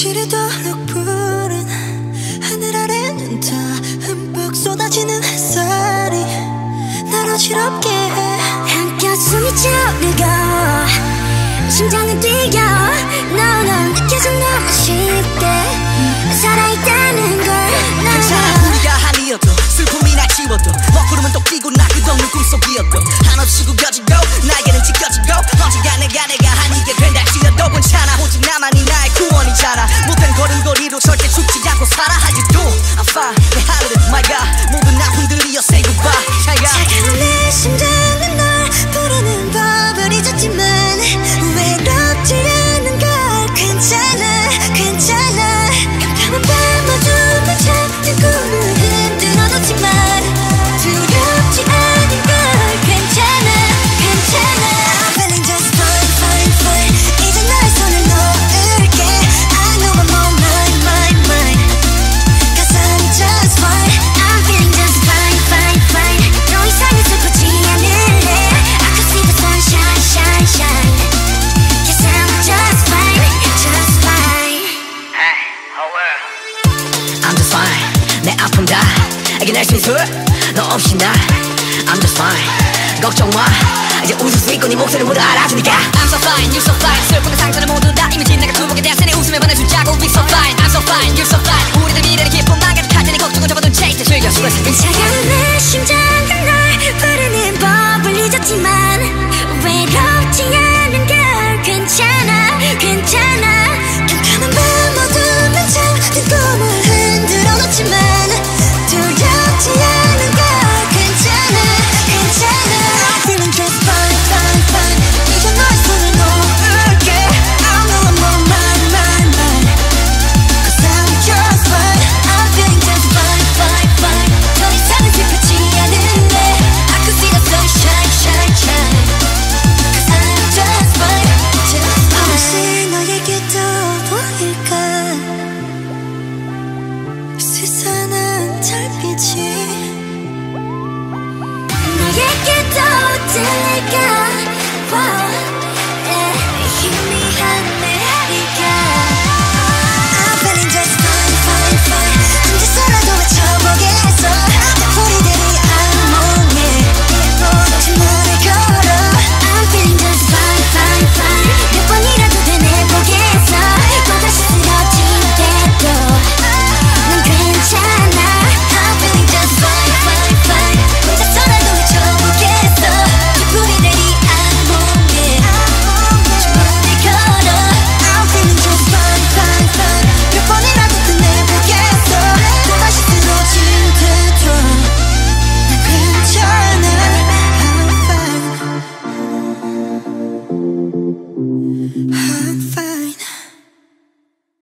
지르도록 푸른 하늘 아래는 다 흠뻑 쏟아지는 햇살이 날 어지럽게 해. 한껏 숨이 차오르고 심장은 뛰어 너는 느껴져 너무 쉽게 살아있다 내 아픔 다 이겨낼 수 있어 너 없이 나. I'm just fine. 걱정 마. 이제 웃을 수 있고 네 목소리 모두 알아주니까. I'm so fine, you're so fine. 슬픔과 상처는 모두 다 이미 지나가 두목에 대한 내 웃음에 반해주자고 We so fine, I'm so fine, you're so fine. 우리들 미래를 기쁨만 가득할 테니 걱정은 접어둔 채 이제 즐겨 수고했어. 차가운 내 심장은 널 부르는 법을 잊었지만